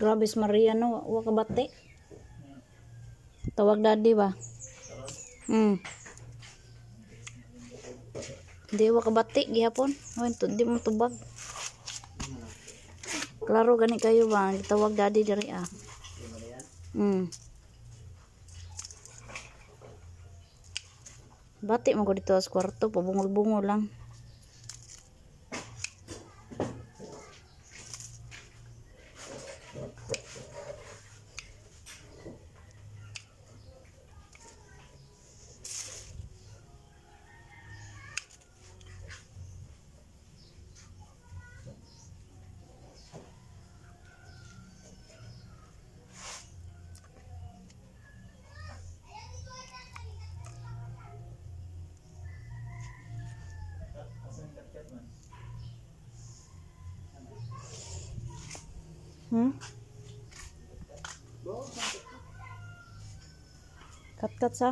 Grabe Maria no, wa ka bati. Tawag daddy ba? Hmm. Di wa ka bati gihapon. Wen to di mo tubag. Klaro gani kayo ba? Tawag daddy diri ah. Hmm. Bati mo ko dito sa kwarto, pabungol-bungol lang. Hmm? Kat-kat sa?